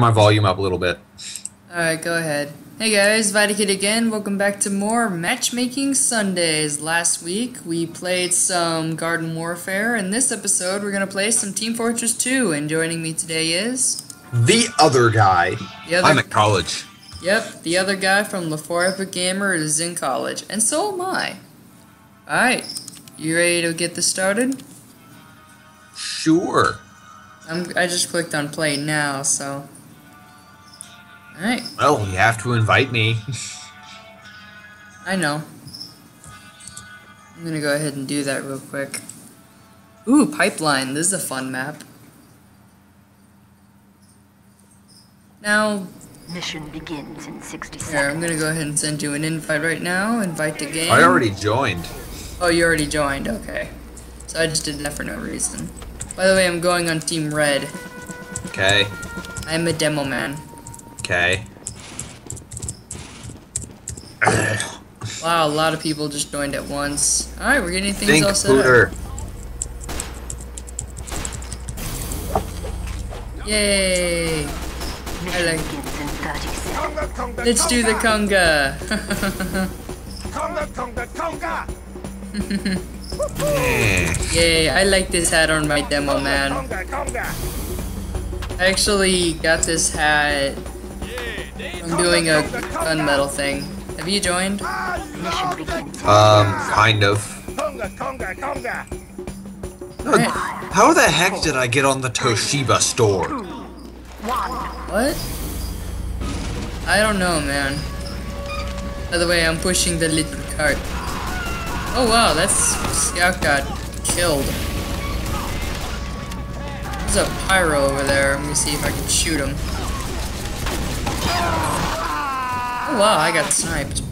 turn my volume up a little bit. Alright, go ahead. Hey guys, Vitakid again. Welcome back to more Matchmaking Sundays. Last week we played some Garden Warfare, and this episode we're gonna play some Team Fortress 2. And joining me today is The other guy. the other. I'm at college. Yep, the other guy from LaFour Epic Gamer is in college, and so am I. Alright, you ready to get this started? Sure. I'm, I just clicked on play now, so. Alright, Well, you have to invite me. I know. I'm gonna go ahead and do that real quick. Ooh, Pipeline, this is a fun map. Now, Mission begins in 60 here. I'm gonna go ahead and send you an invite right now. Invite to game. I already joined. Oh, you already joined. Okay. So I just did that for no reason. By the way, I'm going on Team Red. Okay. I'm a demo man. Okay. Wow, a lot of people just joined at once. Alright, we're getting things Think all set up. Pooter. Yay! Mission like- begins in 30 seconds. Let's do the conga! Conga, conga, conga! Yay, I like this hat on my demo man. I actually got this hat from doing a gunmetal thing. Have you joined? Mission begins in Um, kind of. Alright. How the heck did I get on the Toshiba store? What? I don't know, man. By the way, I'm pushing the little cart. Oh wow, that Scout got killed. There's a pyro over there. Let me see if I can shoot him. Oh wow, I got sniped.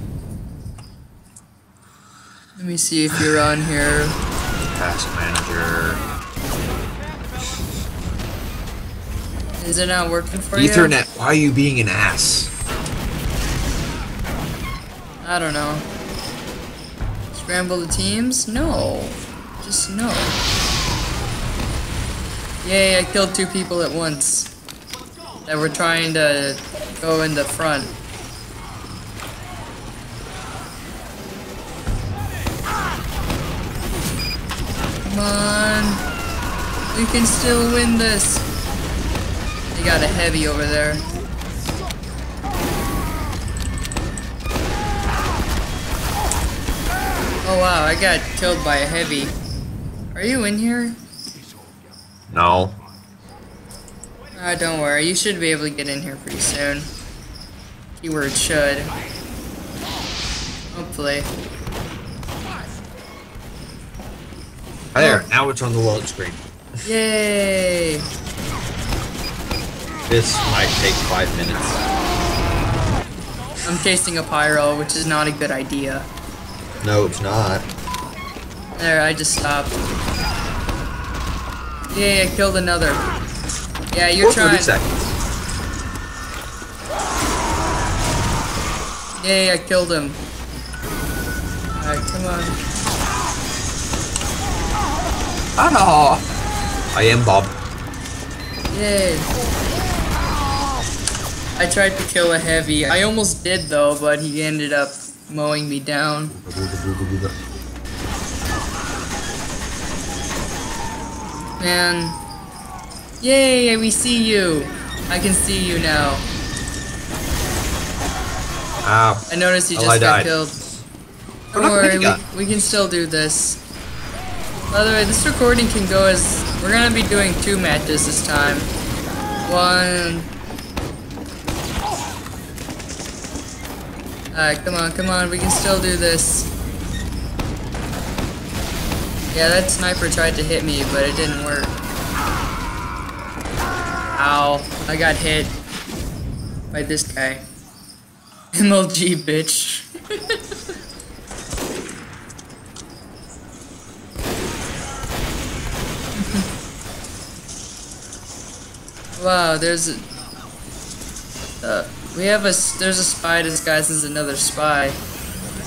Let me see if you're on here. Task manager. Is it not working for you? Ethernet, why are you being an ass? I don't know. Scramble the teams? No. Just no. Yay, I killed two people at once. That were trying to go in the front. Come on. We can still win this. They got a heavy over there. Oh wow, I got killed by a heavy. Are you in here? No. Ah, don't worry. You should be able to get in here pretty soon. Keyword should. Hopefully. There, now it's on the load screen. Yay! This might take five minutes. I'm chasing a pyro, which is not a good idea. No, it's not. There, I just stopped. Yay, I killed another. Yeah, you're Oh, 30 trying. seconds. Yay, I killed him. Alright, come on. Ah! I am Bob. Yay. I tried to kill a heavy. I almost did though, but he ended up mowing me down. Man. Yay, we see you. I can see you now. Ow. I noticed you Oh, just I got killed. Don't not worry, we, we can still do this. By the way, this recording can go as... We're gonna be doing two matches this time. One... Alright, come on, come on, we can still do this. Yeah, that sniper tried to hit me, but it didn't work. Ow, I got hit by this guy. MLG, bitch. wow, there's a. Uh, we have a. There's a spy disguised as another spy.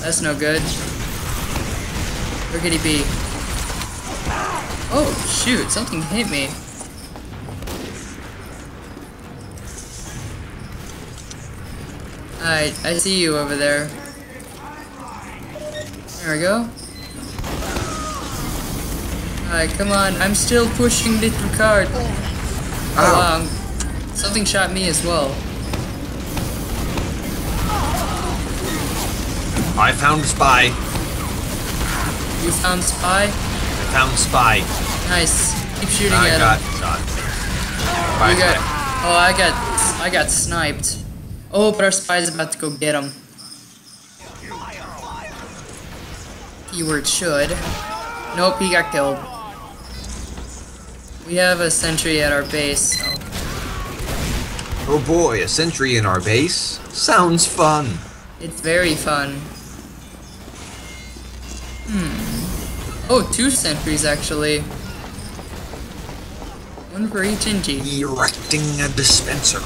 That's no good. Where could he be? Oh, shoot, something hit me. Alright, I see you over there. There we go. Alright, come on. I'm still pushing little cart. Oh, wow. Something shot me as well. I found spy. You found spy? I found spy. Nice. Keep shooting I at got him. shot. You got. Oh, I got. I got sniped. Oh, but our spy's about to go get him. Keyword should. Nope, he got killed. We have a sentry at our base, so. Oh boy, a sentry in our base? Sounds fun. It's very fun. Hmm. Oh, two sentries actually. One for each NG. Erecting a dispenser.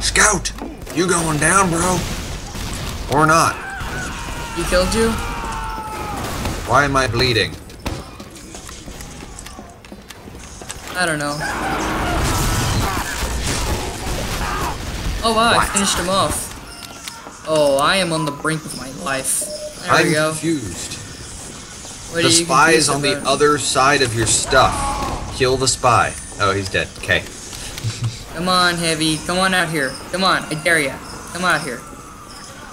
Scout, you going down, bro? Or not? He killed you? Why am I bleeding? I don't know. Oh wow, I finished him off. Oh, I am on the brink of my life. There I'm we go. confused. What the are you spy is on the other side of your stuff. Kill the spy. Oh, he's dead. Okay. Come on, Heavy. Come on out here. Come on, I dare ya. Come out here.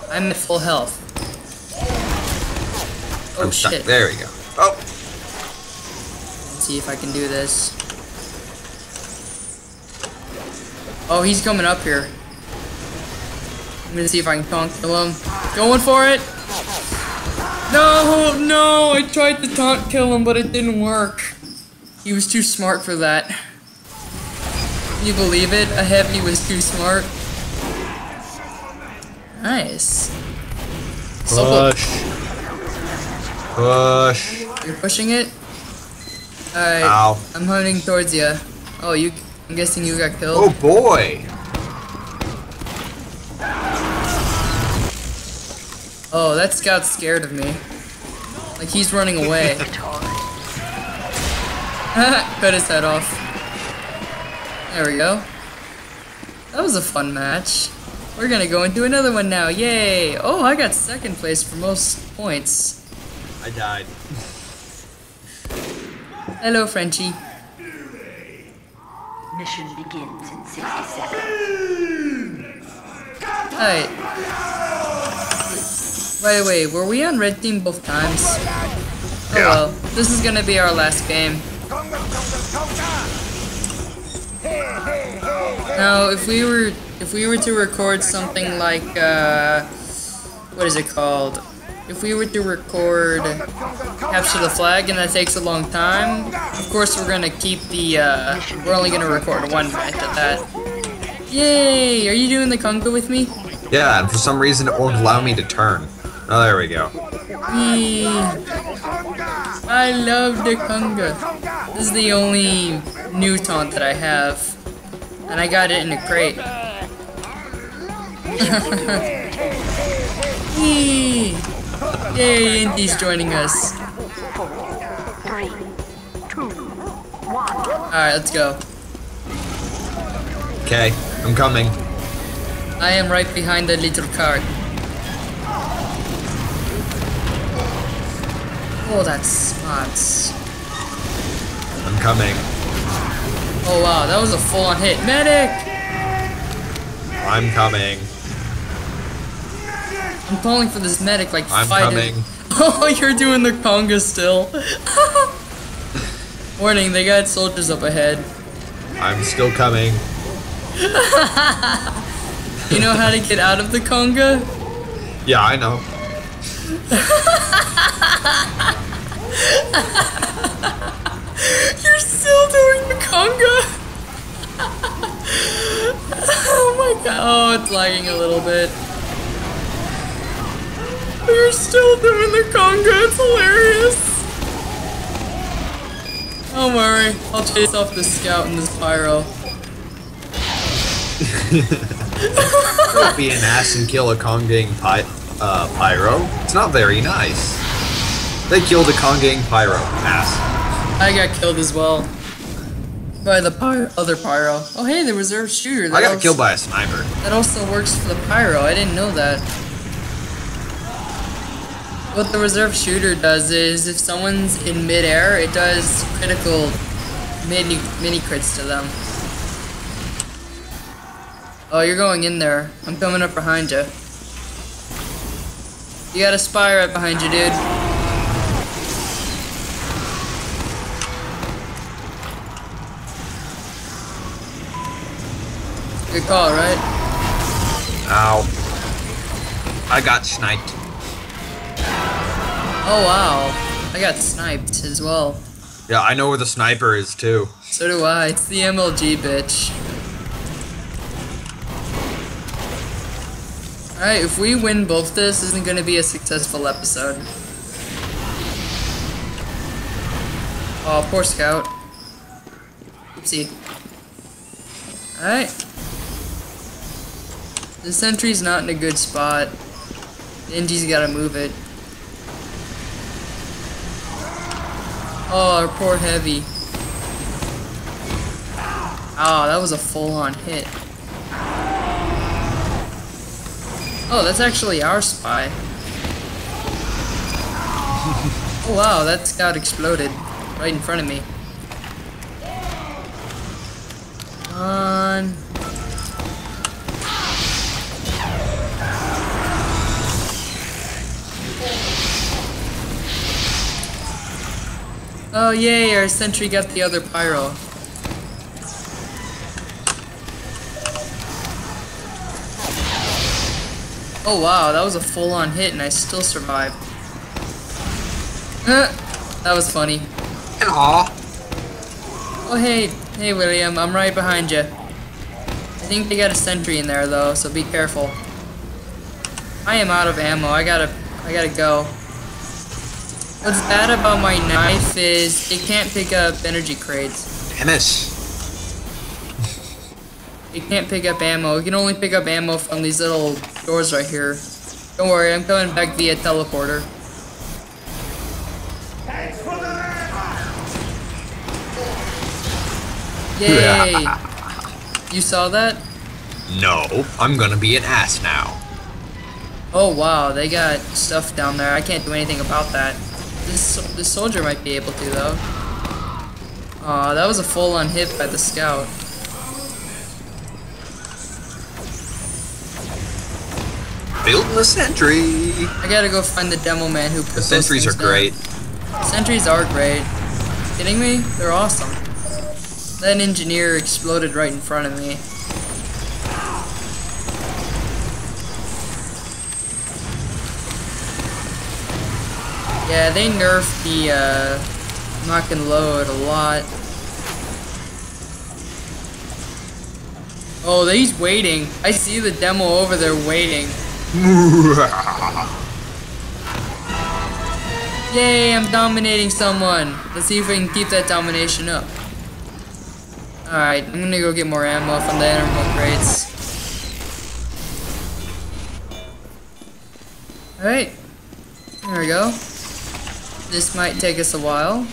I'm at full health. Oh I'm stuck. shit. There we go. Oh, Let's see if I can do this. Oh, he's coming up here. I'm gonna see if I can taunt kill him. Going for it! No, no! I tried to taunt kill him, but it didn't work. He was too smart for that. Can you believe it? A heavy was too smart. Nice. Solo- push. You're pushing it? Alright. Ow. I'm hunting towards you. Oh, you. I'm guessing you got killed. Oh boy. Oh, that scout's scared of me. Like he's running away. Cut his head off. There we go. That was a fun match. We're gonna go into another one now. Yay! Oh, I got second place for most points. I died. Hello, Frenchie. Mission begins in 60 seconds. Alright. By the way, were we on red team both times? Oh Yeah. well, this is gonna be our last game. Now, if we were if we were to record something like uh, what is it called? If we were to record capture the flag and that takes a long time, of course we're gonna keep the uh, we're only gonna record one match at that. Yay! Are you doing the conga with me? Yeah, and for some reason it won't allow me to turn. Oh, there we go. Yay. I love the conga. This is the only new taunt that I have, and I got it in a crate. Yay! Indy's joining us. Three, two, one. Alright, let's go. Okay, I'm coming. I am right behind the little cart. Oh, that's smart. I'm coming. Oh wow, that was a full-on hit. Medic! I'm coming. I'm calling for this medic like I'm fight coming. Oh, you're doing the conga still. Warning, they got soldiers up ahead. I'm still coming. You know how to get out of the conga? Yeah, I know. You're still doing conga. oh my god. Oh, it's lagging a little bit. You're still doing the conga. It's hilarious. Don't worry. I'll chase off this scout and this pyro. Don't be an ass and kill a Kongang py uh, pyro. It's not very nice. They killed a Kongang pyro. Ass. I got killed as well. By the other pyro. Oh, hey, the reserve shooter. I got also- killed by a sniper. That also works for the pyro. I didn't know that. What the reserve shooter does is, if someone's in midair, it does critical mini mini crits to them. Oh, you're going in there. I'm coming up behind you. You got a spy right behind you, dude. Good call, right? Ow. I got sniped. Oh wow, I got sniped as well. Yeah, I know where the sniper is too. So do I. It's the MLG bitch. Alright, if we win both this, isn't gonna be a successful episode. Oh, poor scout. Oopsie. Alright. The sentry's not in a good spot. Ninji's gotta move it. Oh, our poor heavy. Oh, that was a full-on hit. Oh, that's actually our spy. oh wow, that scout exploded right in front of me. Come on. Oh yay, our sentry got the other pyro. Oh wow, that was a full-on hit and I still survived. That was funny. Aw. Oh hey, hey William, I'm right behind you. I think they got a sentry in there though, so be careful. I am out of ammo. I gotta, I gotta go. What's bad about my knife is it can't pick up energy crates. Damn it. It can't pick up ammo. It can only pick up ammo from these little doors right here. Don't worry, I'm coming back via teleporter. Yay! you saw that? No, I'm gonna be an ass now. Oh wow, they got stuff down there. I can't do anything about that. This this soldier might be able to though. Aw, that was a full-on hit by the scout. Building the sentry. I gotta go find the demo man who put The sentries are down. great. Sentries are great. Kidding me? They're awesome. That engineer exploded right in front of me. Yeah, they nerfed the uh, Loch-n-Load a lot. Oh, he's waiting. I see the demo over there waiting. Yay, I'm dominating someone. Let's see if I can keep that domination up. Alright, I'm gonna go get more ammo from the animal crates. Alright. There we go. This might take us a while.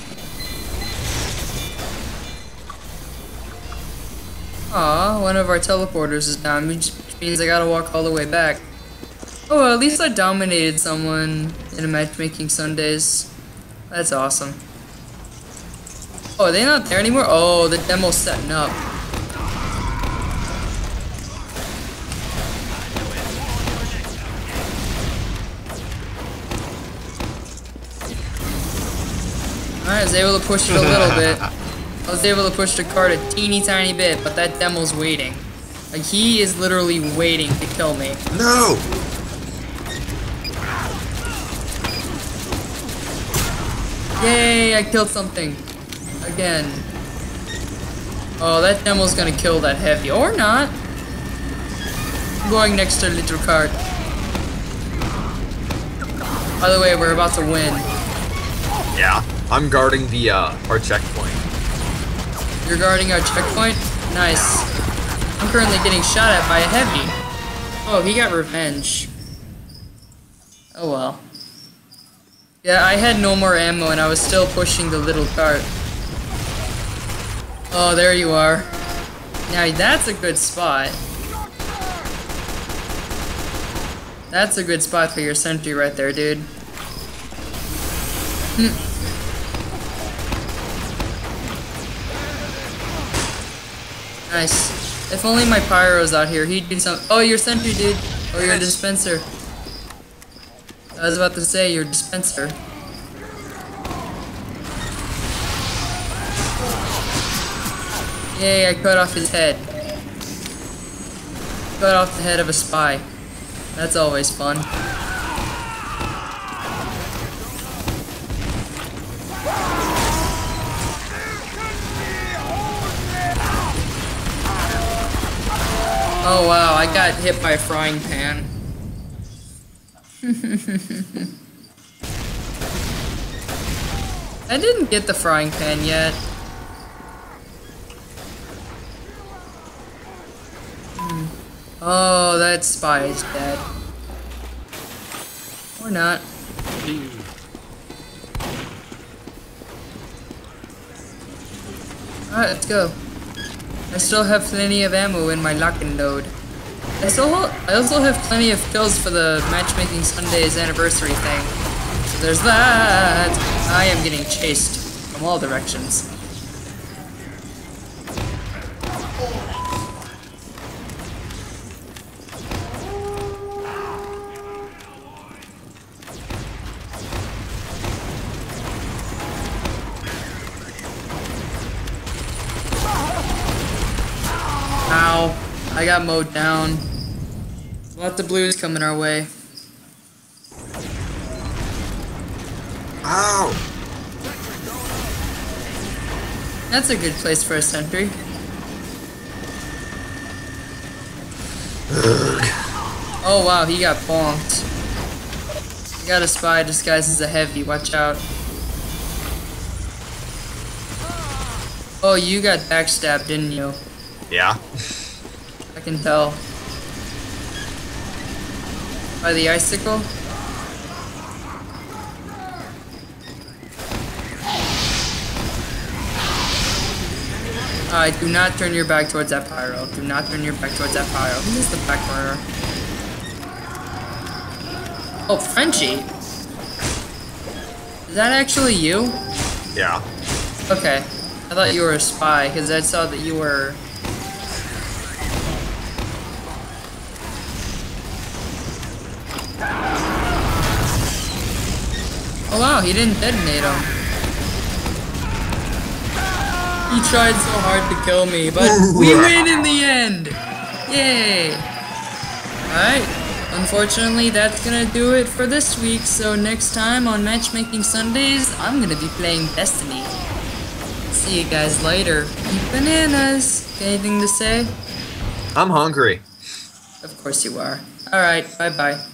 Aw, one of our teleporters is down, which means I gotta walk all the way back. Oh, well, at least I dominated someone in a matchmaking Sundays. That's awesome. Oh, are they not there anymore? Oh, the demo's setting up. Was able to push it a little bit. I was able to push the cart a teeny tiny bit, but that demo's waiting. Like, he is literally waiting to kill me. No. Yay, I killed something. Again. Oh, that demo's gonna kill that heavy. Or not. I'm going next to little cart. By the way, we're about to win. Yeah. I'm guarding the uh our checkpoint. You're guarding our checkpoint? Nice. I'm currently getting shot at by a heavy. Oh, he got revenge. Oh well. Yeah, I had no more ammo and I was still pushing the little cart. Oh, there you are. Now that's a good spot. That's a good spot for your sentry right there, dude. Hmm. Nice. If only my pyro's out here, he'd do some- Oh, you're sentry, dude. Oh, your dispenser. I was about to say, your dispenser. Yay, I cut off his head. Cut off the head of a spy. That's always fun. Oh wow, I got hit by a frying pan. I didn't get the frying pan yet. Hmm. Oh, that spy is dead. Or not. Alright, let's go. I still have plenty of ammo in my Loch-n-Load. I still I also have plenty of kills for the Matchmaking Sundays anniversary thing. So there's that. I am getting chased from all directions. I got mowed down. Lots of blues coming our way. Ow! That's a good place for a sentry. Oh wow, he got bonked. He got a spy disguised as a heavy, watch out. Oh, you got backstabbed, didn't you? Yeah. I can tell. By the icicle? Alright, do not turn your back towards that pyro. Do not turn your back towards that pyro. Who is the back burner? Oh, Frenchie? Is that actually you? Yeah. Okay. I thought you were a spy, because I saw that you were... Oh wow, he didn't detonate him. He tried so hard to kill me, but we win in the end! Yay! Alright, unfortunately that's gonna do it for this week, so next time on Matchmaking Sundays, I'm gonna be playing Destiny. See you guys later. Eat bananas! Anything to say? I'm hungry. Of course you are. Alright, bye bye.